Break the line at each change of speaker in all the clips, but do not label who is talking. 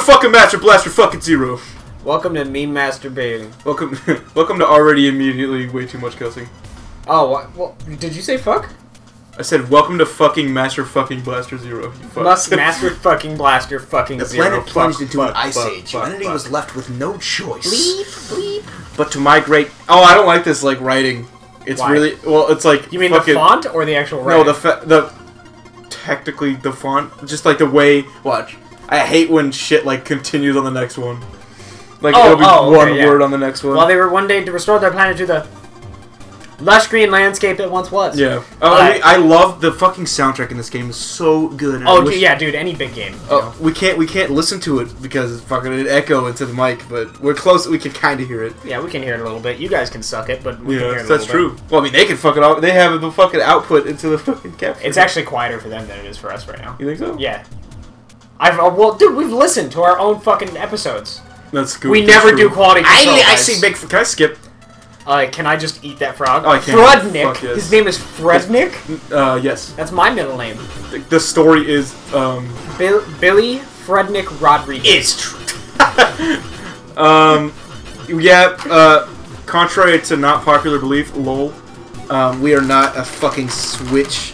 to fucking Master Blaster fucking Zero.
Welcome to me masturbating.
Welcome, welcome to already immediately way too much cussing.
Oh, what? Well, did you say fuck?
I said welcome to fucking Master fucking Blaster Zero. You fuck.
Must master fucking blaster fucking
The
zero.
planet plunged
fuck,
into
fuck,
an ice
fuck,
age.
fuck,
Humanity
fuck.
was left with no choice.
Bleep, bleep.
But to migrate. Oh, I don't like this like writing. It's
Why?
really well. It's like
You mean
fucking,
the font or the actual writing?
No, the fa- the technically the font, just like the way. Watch. I hate when shit like continues on the next one. Like
Oh,
it'll be
oh, okay,
one
yeah.
word on the next one.
While they were one day to restore their planet to the lush green landscape it once was.
yeah. Oh,
Uh,
I, I love the fucking soundtrack in this game. is so good.
Oh,
wish-
yeah, dude. Any big game.
Oh,
know.
we can't we can't listen to it because it's fucking an echo into the mic, but we're close. We can kind of hear it.
Yeah, we can hear it a little bit. You guys can suck it, but we can hear
Yeah,
it a
that's true. Well, I mean, they can fuck it off. They have the fucking output into the fucking capture.
It's actually quieter for them than it is for us right now.
You think so?
Yeah. I've uh, well, dude, we've listened to our own fucking episodes.
That's good.
We
That's
never
true.
do quality
I,
control.
I
guys.
see big. Can I skip?
Uh, can I just eat that frog?
Oh, I can.
Frednik.
Fuck yes.
His name is Frednik.
Uh, yes.
That's my middle name.
The, the story is um
Bill, Billy Frednik Rodriguez.
is true. um, yeah. Uh, contrary to not popular belief, lol. Um, we are not a fucking Switch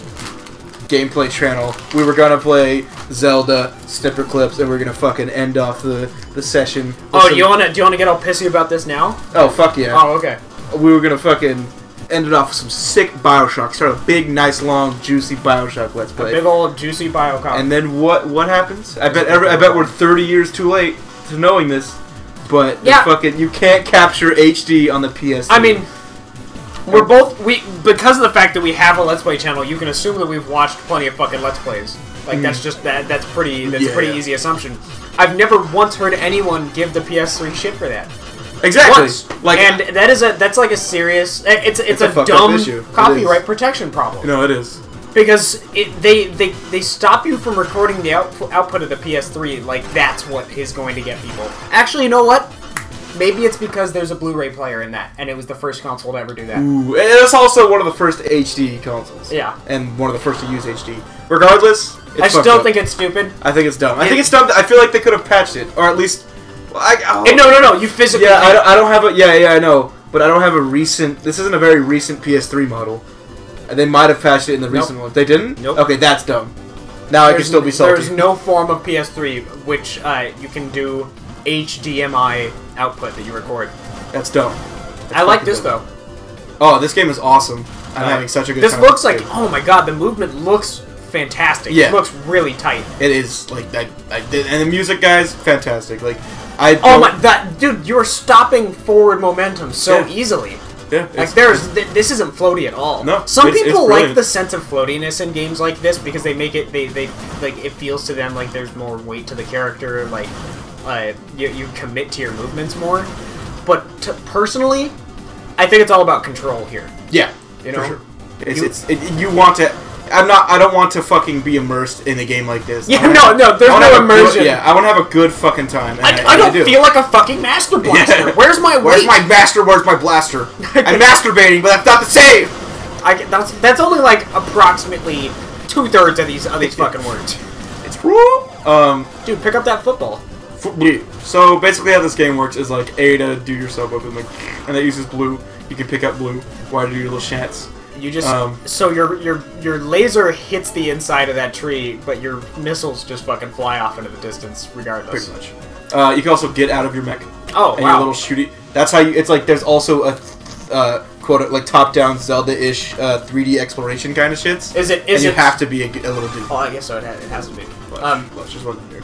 gameplay channel. We were gonna play Zelda Snipperclips, and we're gonna fucking end off the the session.
Oh, do
some-
you wanna do you wanna get all pissy about this now?
Oh fuck yeah!
Oh, okay.
We were gonna fucking end it off with some sick Bioshock. Start a big, nice, long, juicy Bioshock let's play.
A big old juicy bio cop.
And then what? What happens? I bet. Every, I bet we're 30 years too late to knowing this. But the
Yeah.
fucking you can't capture HD on the PS.
I mean, we're both we because of the fact that we have a Let's Play channel. You can assume that we've watched plenty of fucking Let's Plays. Like that's just that that's pretty that's a
Mm.
Pretty
yeah.
easy assumption. I've never once heard anyone give the PS3 shit for that.
exactly.
Once.
Like,
and that is a that's like a serious eh, it's it's,
It's a
a, dumb. Copyright protection problem.
no, it is.
because it, they they they stop you from recording the output output of the PS3 like that's what is going to get people. Actually, you know what? Maybe it's because there's a Blu-ray player in that, and it was the first console to ever do that.
Ooh, and it's also one of the first HD consoles.
Yeah.
And one of the first to use HD. Regardless, it's
I still
up.
think it's stupid.
I think it's dumb. I
it-
think it's dumb. I feel like they could have patched it, or at least. I, oh.
No, no, no. You physically.
Yeah, I don't, I don't have a. Yeah, yeah, I know. But I don't have a recent. This isn't a very recent PS3 model. And They might have patched it in the
Nope.
recent one. They didn't?
Nope.
Okay, that's dumb. Now I can still be salty.
There's no form of PS3 which uh, you can do HDMI output that you record.
That's dumb.
I like this
dumb.
though.
Oh, this game is awesome. I'm
Uh,
having such a good
This
time.
This
looks
like oh my god, the movement looks fantastic.
Yeah.
It looks really tight.
It is like that. And the music, guys, fantastic. Like I.
Oh my that dude, you're stopping forward momentum so
Yeah.
easily.
Yeah.
Like there's th- this isn't floaty at all.
No,
Some
it's- it's
people like the sense of floatiness in games like this because they make it they they like it feels to them like there's more weight to the character like uh, you you commit to your movements more. But to, personally, I think it's all about control here.
Yeah.
You
for
know?
sure. It's,
You-
it's it, you want to. I'm not. I don't want to fucking be immersed in a game like this.
Yeah, no, no, there's
I
no
a good-
immersion.
yeah, I want to have a good fucking time. and
I, I don't
do.
feel like a fucking master blaster.
Yeah.
Where's my
Where's
weight?
my master? Where's my blaster? I'm masturbating, but that's not the same.
I, that's that's only like approximately two thirds of these of these fucking words.
It's true. Um.
Dude, pick up that football.
F- So basically, how this game works is like A to do your sub weapon, like, and that uses blue. You can pick up blue. Y to do your little shants.
You just
Um,
so your your your laser hits the inside of that tree, but your missiles just fucking fly off into the distance regardless.
Pretty much. Uh, you can also get out of your mech.
Oh
and
wow!
your little shooty. That's how you. It's like there's also a uh, quote like top-down Zelda-ish uh, 3D exploration kind of shits.
Is it
and
is
you
it?
have to be a little dude.
Oh, I guess so. It has, it has to be.
But,
Um,
let's just run here.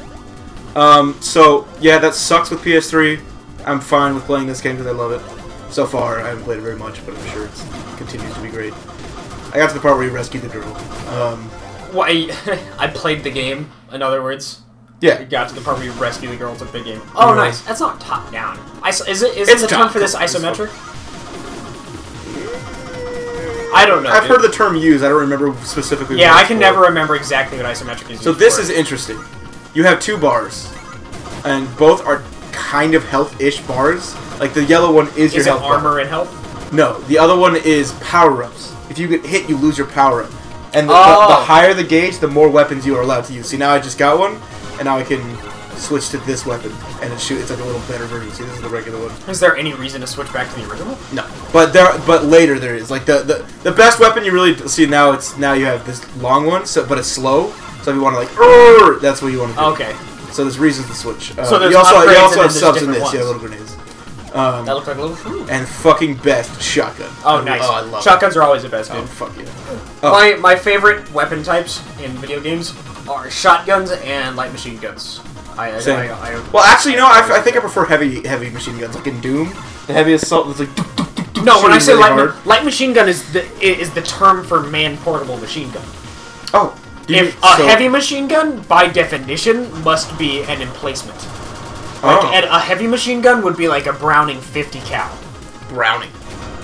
Um, so yeah, that sucks with PS3. I'm fine with playing this game because I love it. So far, I haven't played it very much, but I'm sure it continues to be great. I got to the part where you rescue the girl. Um,
why? I played the game. In other words,
yeah,
you got to the part where you rescue the girls at the big game. Oh, nice. That's not top down. Iso- is it? Is
It's
it the term for this isometric? I don't know.
I've
dude.
heard the term used. I don't remember specifically.
Yeah, I can never remember exactly what isometric is.
So this
for.
is interesting. You have two bars, and both are kind of health-ish bars. Like the yellow one is, your
Is it
health bar.
armor and health?
No, the other one is power-ups. If you get hit, you lose your power-up. And the,
Oh.
the, the oh. higher the gauge, the more weapons you are allowed to use. See, now I just got one, and now I can switch to this weapon, and it shoot. It's like a little better version. See, this is the regular one.
Is there any reason to switch back to the original?
No, but there, but later there is like the the, the best weapon you really see now. It's now you have this long one, so but it's slow. So if you want to like, that's what you want to do.
Okay.
So there's reasons to switch. Uh,
So there's
you also you also have subs in this.
different
Yeah, little grenades. Um,
That looks like a little fruit.
and fucking best shotgun.
Oh,
I-
nice.
Oh, I love
Shotguns are always the best,
it.
dude.
Oh fuck yeah. Oh.
My my favorite weapon types in video games are shotguns and light machine guns. I, I,
Same.
I, I,
Well, actually, you know, I, I think I prefer heavy heavy machine guns, like in Doom. The heavy assault was like.
no. When I say
really
light, ma- light machine gun is the is the term for man portable machine gun.
Oh, do you-
If a
so-
heavy machine gun, by definition, must be an emplacement.
oh,
And a heavy machine gun would be like a Browning 50 cal.
Browning.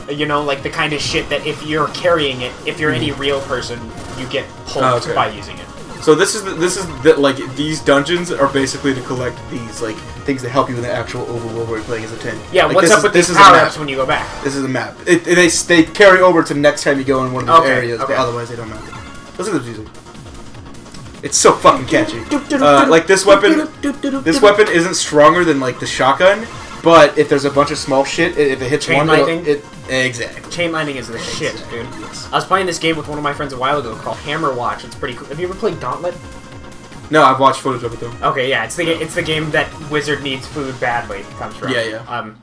You know, like the kind of shit that if you're carrying it, if you're any hmm. real person, you get pulled
Oh, okay.
by using it.
So this is the, this is the, like these dungeons are basically to collect these like things that help you in the actual overworld where you're playing as a tank.
Yeah,
Like,
what's up
is-
with
this
these power ups when you go back?
This is a map. It, it- they they carry over to next time you go in one of those
Okay,
areas,
okay.
but otherwise they don't matter. Listen to the music. It's so fucking catchy. Uh, like this weapon, this weapon isn't stronger than like the shotgun, but if there's a bunch of small shit, if it hits
Chain
one,
lightning?
it exactly.
Chain lightning is the shit, dude. I was playing this game with one of my friends a while ago called Hammerwatch. It's pretty cool. Have you ever played Gauntlet?
No, I've watched footage of it though.
Okay, yeah, it's the it's the game that Wizard needs food badly comes from.
Yeah, yeah.
Um,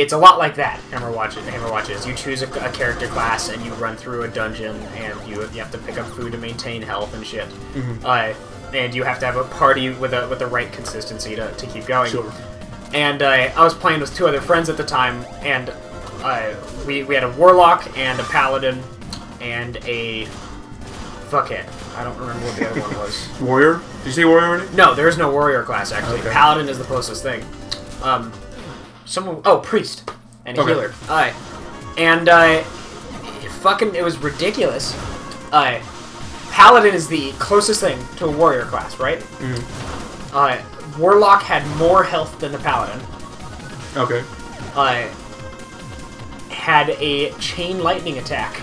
it's a lot like that. Hammer watches. Hammerwatch is you choose a, a character class and you run through a dungeon and you you have to pick up food to maintain health and shit.
Mm-hmm.
Uh, and you have to have a party with a with the right consistency to, to keep going.
Sure.
And uh, I was playing with two other friends at the time, and uh, we we had a warlock and a paladin and a fuck it. I don't remember what the other one was.
Warrior? Did you say warrior?
No, there is no warrior class actually.
Okay.
Paladin is the closest thing. Um, someone. Oh, priest and a
Okay.
healer. All right, and uh, fucking, it was ridiculous. Uh, paladin is the closest thing to a warrior class, right?
Mm-hmm.
Uh, warlock had more health than the paladin.
Okay.
Uh, had a chain lightning attack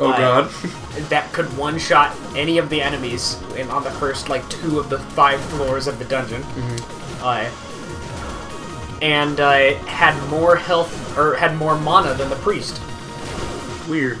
Oh
Uh,
god.
that could one shot any of the enemies in, on the first like two of the five floors of the dungeon. Uh, and uh, had more health or had more mana than the priest.
Weird.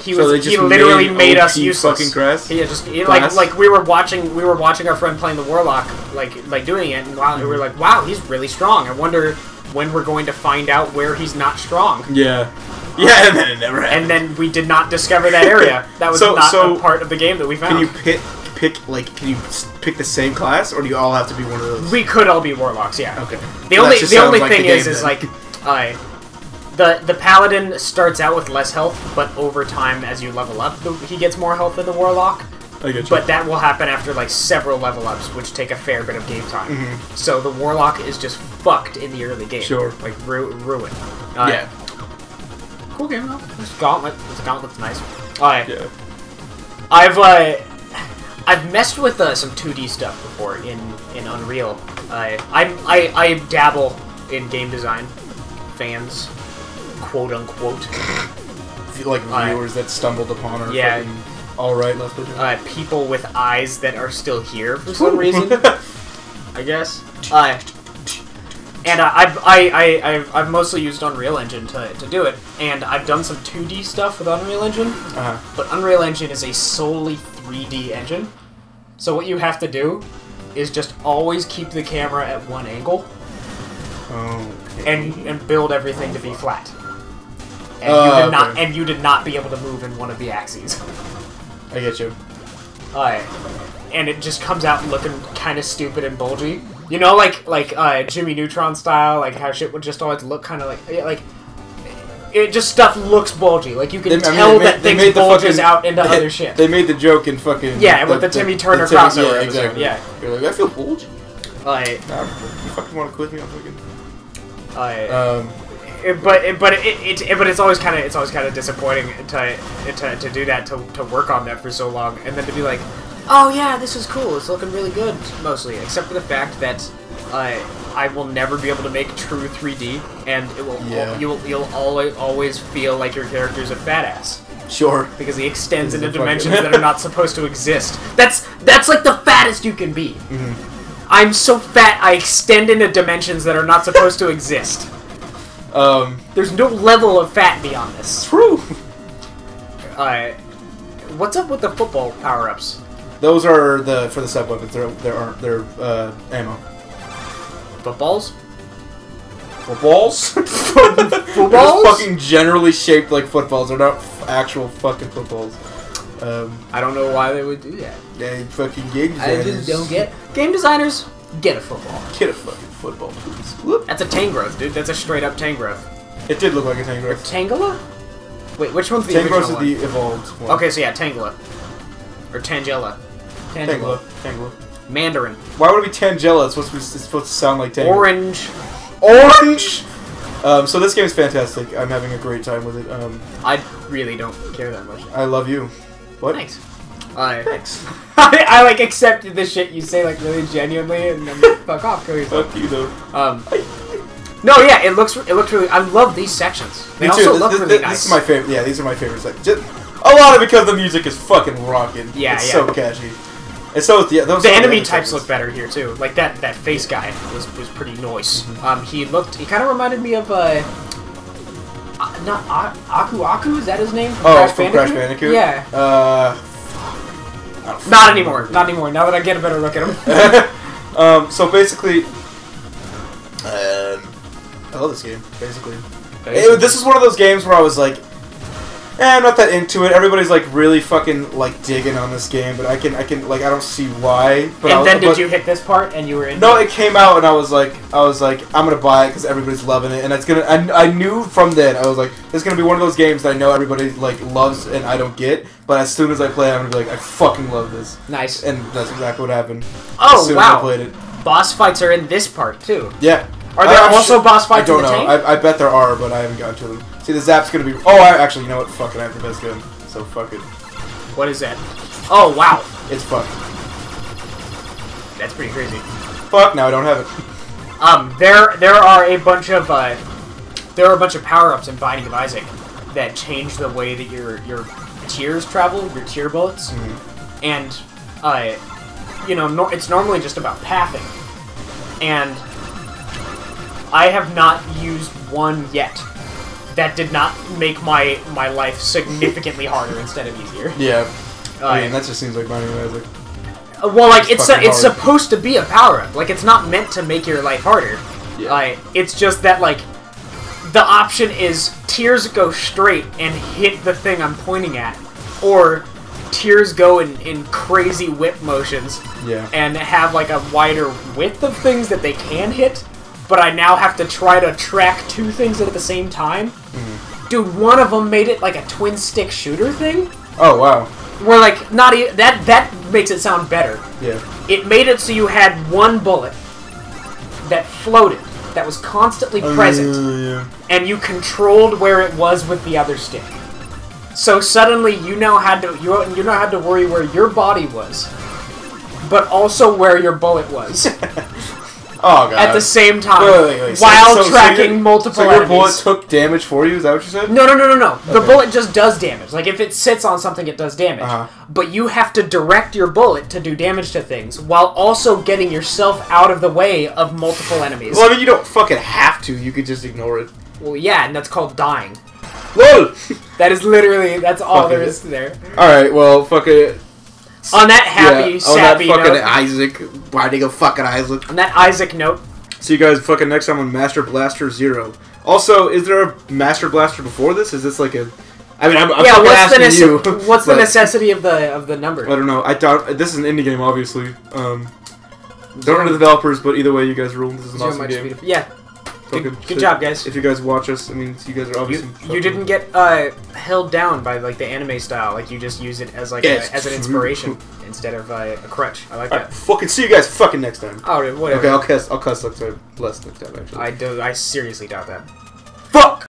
He
So
was
they
he literally
made
made, us
OP
useless.
fucking class?
Yeah, just he- like like we were watching we were watching our friend playing the warlock like like doing it, and wow, we were like, wow, he's really strong. I wonder when we're going to find out where he's not strong.
Yeah. Yeah, and then it never happened.
And then we did not discover that area. That was
So-
not
so-
a part of the game that we found.
Can you pick pick like can you pick the same class or do you all have to be one of those?
We could all be warlocks, yeah.
Okay.
The
That
only the only
like the
thing is
game
is
then.
like, uh, the the paladin starts out with less health, but over time as you level up, the, he gets more health than the warlock.
I get you.
But that will happen after like several level ups, which take a fair bit of game time. So the warlock is just fucked in the early game.
Sure.
Like ru- ruined. Uh,
yeah.
Cool game though. This gauntlet. It's gauntlet's nice. Uh,
Yeah.
I've uh, I've messed with uh, some 2D stuff before in in Unreal. I I I, I dabble in game design. Fans, quote unquote.
Feel like viewers that stumbled upon our
Yeah.
all right, go.
Uh, people with eyes that are still here for some reason. I guess. Uh, and uh, I've I, I I've, I've mostly used Unreal Engine to, to do it, and I've done some 2D stuff with Unreal Engine.
uh-huh.
But Unreal Engine is a solely 3D engine. So what you have to do is just always keep the camera at one angle
Oh.
and and build everything to be flat. And
Oh,
you did not and you did not be able to move in one of the axes.
I get you.
Alright. and it just comes out looking kind of stupid and bulgy. You know, like like uh, Jimmy Neutron style, like how shit would just always look kind of like like. It just stuff looks bulgy. Like you can
They- I mean,
tell
they made-
that
they
things bulges
fucking-
out into
they-
other shit.
They made the joke in fucking
Yeah, with the Timmy Turner
Timmy-
crossover
Yeah, exactly.
yeah.
You're like, I feel bulgy.
like,
Nah, you fucking want to quiz me on fucking.
uh,
Um,
It- but it, but it, it, it but it's always kind of it's always kind of disappointing to, to to do that to, to work on that for so long and then to be like oh yeah this is cool it's looking really good mostly except for the fact that uh, I will never be able to make true 3D and it will
Yeah.
you'll you'll always always feel like your character's a fat ass
sure.
because he extends into dimensions that are not supposed to exist that's that's like the fattest you can be I'm so fat I extend into dimensions that are not supposed to exist.
Um,
There's no level of fat beyond this.
true.
Uh, what's up with the football power-ups?
Those are the for the sub weapons. They're they're aren't they're uh, ammo.
Footballs?
Footballs.
Footballs?
They're fucking generally shaped like footballs. They're not f- actual fucking footballs. Um,
I don't know why they would do that.
they fucking game designers.
I just don't get. Game designers, get a football.
Get a fucking football, please. Whoop.
That's a Tangrowth, dude. That's a straight up Tangrowth.
It did look like a Tangrowth.
Tangela? Wait, which one's the
Tangrowth is
one?
the evolved one.
Okay, so yeah, Tangela. Or Tangela.
Tangela. Tangela.
Mandarin.
Why would it be Tangela? It's supposed to, be, it's supposed to sound like Tangela.
Orange.
Orange! Um, so this game is fantastic. I'm having a great time with it. Um,
I really don't care that much.
I love you. What?
Thanks. I,
Thanks.
I, I like accepted the shit you say like really genuinely and then fuck off, yourself.
Fuck you though.
Um, no, yeah, it looks it looks really. I love these sections. They
Me
also
too.
look
This,
really
this,
nice.
this is my favorite. Yeah, these are my favorite sections. Just, a lot of it because the music is fucking rocking.
Yeah,
it's
yeah.
so catchy. And so those
the enemy types look better here too. Like that that face guy was was pretty nice.
Mm-hmm.
Um, he looked. He kind of reminded me of uh, uh, not A- Aku Aku. Is that his name? From
Oh, from Crash Bandicoot.
Yeah.
Uh,
Not anymore. Not anymore. Now that I get a better look at him.
um, so basically, um, I love this game. Basically, It- this is one of those games where I was like, eh, I'm not that into it. Everybody's like really fucking like digging on this game, but I can, I can, like, I don't see why. But
and
was-
then did you hit this part and you were in?
No, it came out and I was like, I was like, I'm gonna buy it because everybody's loving it, and it's gonna. I, I knew from then I was like, it's gonna be one of those games that I know everybody like loves and I don't get, but as soon as I play, it, I'm gonna be like, I fucking love this,
Nice.
and that's exactly what happened.
Oh
as soon as I
wow.
played it,
Boss fights are in this part too.
yeah.
Are there
I- I'm
also boss
I don't know. I, I bet there are, but I haven't gotten to them. See, the zap's gonna be. Oh, I actually, you know what? Fuck it, I have the best gun, so fuck it.
What is that? Oh wow,
It's fucked.
that's pretty crazy.
Fuck. Now I don't have it.
Um, there there are a bunch of uh, there are a bunch of power ups in Binding of Isaac that change the way that your your tears travel, your tear bullets,
Mm-hmm.
and uh, you know, nor it's normally just about pathing, and I have not used one yet. That did not make my my life significantly harder instead of easier.
Yeah.
Uh,
I mean, that just seems like Binding of Isaac.
Uh, Well, like
It's
it's a, it's supposed to be a power up. Like it's not meant to make your life harder.
Yeah.
Like it's just that like the option is tears go straight and hit the thing I'm pointing at, or tears go in, in crazy whip motions
Yeah.
and have like a wider width of things that they can hit. But I now have to try to track two things at the same time.
Mm-hmm.
Dude, one of them made it like a twin stick shooter thing,
Oh wow.
where like not even that that makes it sound better
Yeah.
it made it so you had one bullet that floated, that was constantly present,
Uh, yeah.
and you controlled where it was with the other stick. So suddenly you now had to you you now had to worry where your body was, but also where your bullet was
Oh god.
at the same time
Wait, wait, wait. So-
while
so- so
tracking
your-
multiple
So your
enemies.
bullet took damage for you? Is that what you said?
No, no, no, no, no. The bullet just does damage. Like if it sits on something, it does damage.
Uh-huh.
But you have to direct your bullet to do damage to things while also getting yourself out of the way of multiple enemies.
Well, I mean, you don't fucking have to. You could just ignore it.
Well, yeah, and that's called dying.
LOL.
That is literally that's all
Fucking
there
it.
is there.
All right. Well, fuck it.
On that happy,
yeah,
sappy
on that fucking
note,
Isaac. Why did you go fucking Isaac?
on that Isaac note,
See you guys fucking next time on Master Blaster Zero. Also, is there a Master Blaster before this? Is this like a? I mean, I'm, I'm
yeah.
fucking
What's the nece-
you.
what's the necessity of the of the number?
I don't know. I doubt this is an indie game, obviously. Um, don't know the developers, but either way, you guys rule. This is an
Zero
awesome
much
game.
Yeah,
Fucking
good, good
shit.
job, guys.
If you guys watch us, I mean, you guys are
You,
obviously.
you
fucking-
didn't get uh, held down by like the anime style. Like you just use it as like
Yes.
a, as an inspiration instead of uh, a crutch. I like
All right,
that.
fucking see you guys fucking next time.
Oh, whatever.
Okay, I'll cuss. I'll cuss next time. Less next time, actually.
I do. I seriously doubt that.